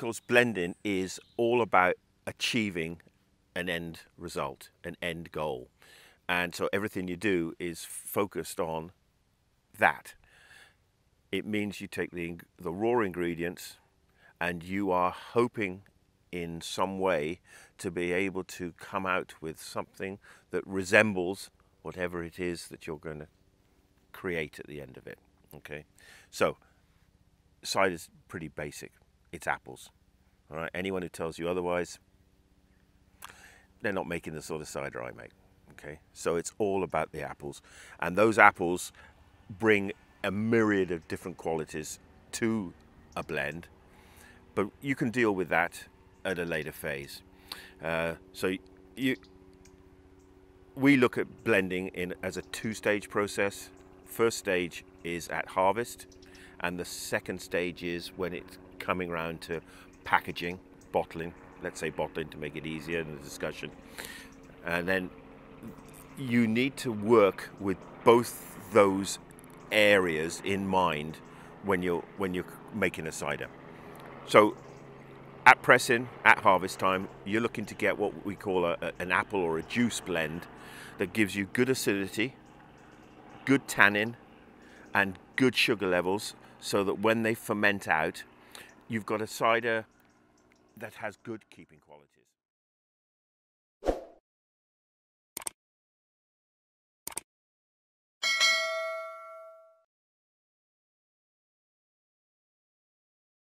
course, blending is all about achieving an end result, an end goal. And so everything you do is focused on that. It means you take the, the raw ingredients and you are hoping in some way to be able to come out with something that resembles whatever it is that you're going to create at the end of it. Okay, so is pretty basic. It's apples. All right. Anyone who tells you otherwise, they're not making the sort of cider I make. Okay, so it's all about the apples, and those apples bring a myriad of different qualities to a blend, but you can deal with that at a later phase. Uh, so you, we look at blending in as a two-stage process. First stage is at harvest, and the second stage is when it's coming around to packaging, bottling. Let's say bottling to make it easier in the discussion, and then you need to work with both those areas in mind when you're when you're making a cider. So at pressing, at harvest time, you're looking to get what we call a, a, an apple or a juice blend that gives you good acidity, good tannin, and good sugar levels so that when they ferment out, you've got a cider that has good keeping qualities.